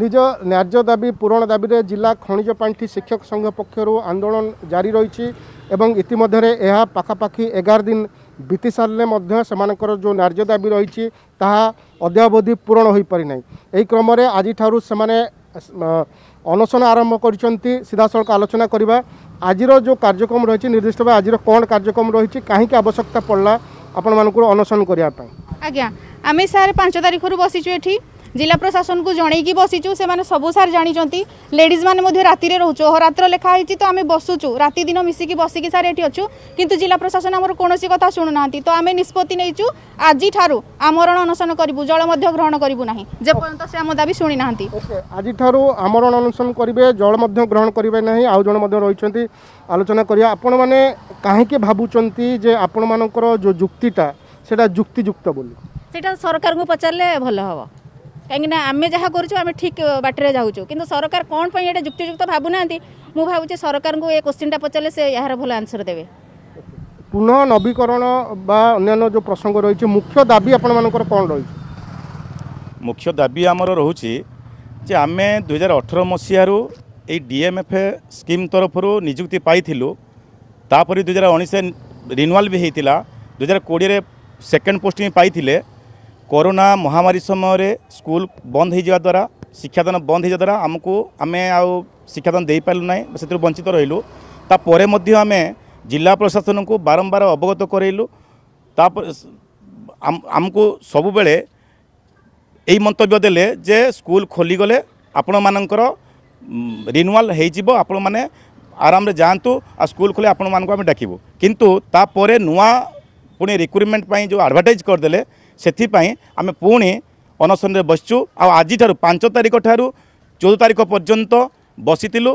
ନିଜ ନ୍ୟାର୍ଯ୍ୟ ଦାବି ପୂରଣ ଦାବିରେ ଜିଲ୍ଲା ଖଣିଜ ପାଣ୍ଠି ଶିକ୍ଷକ ସଂଘ ପକ୍ଷରୁ ଆନ୍ଦୋଳନ ଜାରି ରହିଛି ଏବଂ ଇତିମଧ୍ୟରେ ଏହା ପାଖାପାଖି ଏଗାର ଦିନ ବିତି ସାରିଲେ ମଧ୍ୟ ସେମାନଙ୍କର ଯେଉଁ ନ୍ୟାର୍ଯ୍ୟ ଦାବି ରହିଛି ତାହା ଅଦ୍ୟାବଧି ପୂରଣ ହୋଇପାରିନାହିଁ ଏହି କ୍ରମରେ ଆଜିଠାରୁ ସେମାନେ ଅନଶନ ଆରମ୍ଭ କରିଛନ୍ତି ସିଧାସଳଖ ଆଲୋଚନା କରିବା ଆଜିର ଯେଉଁ କାର୍ଯ୍ୟକ୍ରମ ରହିଛି ନିର୍ଦ୍ଦିଷ୍ଟ ଭାବେ ଆଜିର କ'ଣ କାର୍ଯ୍ୟକ୍ରମ ରହିଛି କାହିଁକି ଆବଶ୍ୟକତା ପଡ଼ିଲା ଆପଣମାନଙ୍କୁ ଅନଶନ କରିବା ପାଇଁ ଆଜ୍ଞା ଆମେ ସାର୍ ପାଞ୍ଚ ତାରିଖରୁ ବସିଛୁ ଏଠି জেলা প্রশাসন কু জনাইকি বসিছু সে সবু সার জাঁচান লেডিজ মানে রাতে রোচু অহরাত্র লেখা হয়েছি তো আমি বসুছু রাতে দিন মিশিকি বসিকি সার এটি অছু কিন্তু জেলা প্রশাসন আমার কোণী কথা শুণু না তো আমি নিষ্পতি নেইছু আজি ঠারু আমরণ অনশন করবু জল মধ্য গ্রহণ করবু না যেপর্যন্ত সে আম দাবি শুনি না আজি ঠারু আমরণ অনশন করবে জল মধ্য গ্রহণ করবে না আউ জন মধ্য রয়েছেন আলোচনা করিয়া আপন মানে কাহিকি ভাবুচার যে আপন মানকর যে যুক্তিটা সেটা যুক্তিযুক্ত বলে সেটা সরকার পচারলে ভালো হব କାହିଁକିନା ଆମେ ଯାହା କରୁଛୁ ଆମେ ଠିକ୍ ବାଟରେ ଯାଉଛୁ କିନ୍ତୁ ସରକାର କ'ଣ ପାଇଁ ଏଇଟା ଯୁକ୍ତିଯୁକ୍ତ ଭାବୁନାହାନ୍ତି ମୁଁ ଭାବୁଛି ସରକାରଙ୍କୁ ଏ କୋଶ୍ଚିନ୍ଟା ପଚାରିଲେ ସେ ଏହାର ଭଲ ଆନ୍ସର୍ ଦେବେ ପୁନଃ ନବୀକରଣ ବା ଅନ୍ୟାନ୍ୟ ଯେଉଁ ପ୍ରସଙ୍ଗ ରହିଛି ମୁଖ୍ୟ ଦାବି ଆପଣମାନଙ୍କର କ'ଣ ରହିଛି ମୁଖ୍ୟ ଦାବି ଆମର ରହୁଛି ଯେ ଆମେ ଦୁଇହଜାର ଅଠର ମସିହାରୁ ଏଇ ଡିଏମ୍ଏଫ୍ ସ୍କିମ୍ ତରଫରୁ ନିଯୁକ୍ତି ପାଇଥିଲୁ ତାପରେ ଦୁଇହଜାର ଉଣେଇଶରେ ରିନ୍ୟୁଆଲ୍ ବି ହେଇଥିଲା ଦୁଇହଜାର କୋଡ଼ିଏରେ ସେକେଣ୍ଡ ପୋଷ୍ଟିଂ ପାଇଥିଲେ করোনা মহামারী সময়ের স্কুল বন্ধ হয়ে যাওয়া দ্বারা শিক্ষাদান বন্ধ হয়ে যাওয়া দ্বারা আমি আমি আিক্ষাদান দিয়ে পারু না সে বঞ্চিত রহলু তাপরে আমি জেলা প্রশাসনক বারম্বার অবগত করাইলু তাপরে আমি সবুলে এই মন্তব্য দেলে যে স্কুল খোলিগলে আপন মানকর রিনুয়াল হয়েযিব আপন মানে আরামে যাতে আর স্কুল খোলে আপন মানুষ আমি ডাকবু কিন্তু তাপরে নূয়া পুঁ রিক্রুটমেন্ট যে আডভার্টাইজ করেদেলে ସେଥିପାଇଁ ଆମେ ପୁଣି ଅନଶନରେ ବସିଛୁ ଆଉ ଆଜିଠାରୁ ପାଞ୍ଚ ତାରିଖ ଠାରୁ ଚଉଦ ତାରିଖ ପର୍ଯ୍ୟନ୍ତ ବସିଥିଲୁ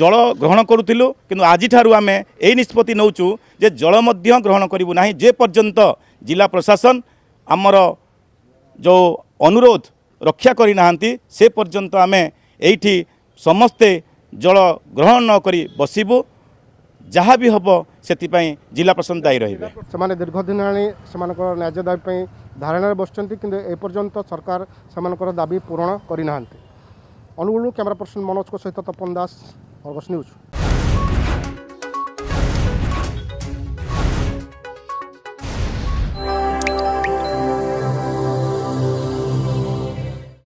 ଜଳ ଗ୍ରହଣ କରୁଥିଲୁ କିନ୍ତୁ ଆଜିଠାରୁ ଆମେ ଏହି ନିଷ୍ପତ୍ତି ନେଉଛୁ ଯେ ଜଳ ମଧ୍ୟ ଗ୍ରହଣ କରିବୁ ନାହିଁ ଯେପର୍ଯ୍ୟନ୍ତ ଜିଲ୍ଲା ପ୍ରଶାସନ ଆମର ଯେଉଁ ଅନୁରୋଧ ରକ୍ଷା କରିନାହାନ୍ତି ସେ ପର୍ଯ୍ୟନ୍ତ ଆମେ ଏଇଠି ସମସ୍ତେ ଜଳ ଗ୍ରହଣ ନକରି ବସିବୁ ଯାହା ବି ହେବ ସେଥିପାଇଁ ଜିଲ୍ଲା ପ୍ରଶାସନ ଦାୟୀ ରହିବେ ସେମାନେ ଦୀର୍ଘଦିନ ଆଣି ସେମାନଙ୍କର ନ୍ୟାଯ୍ୟ ଦାବି ପାଇଁ ଧାରଣାରେ ବସିଛନ୍ତି କିନ୍ତୁ ଏପର୍ଯ୍ୟନ୍ତ ସରକାର ସେମାନଙ୍କର ଦାବି ପୂରଣ କରିନାହାନ୍ତି ଅନୁଗୁଳରୁ କ୍ୟାମେରା ପର୍ସନ ମନୋଜଙ୍କ ସହିତ ତପନ ଦାସ ଅର୍ଗସ୍ ନ୍ୟୁଜ୍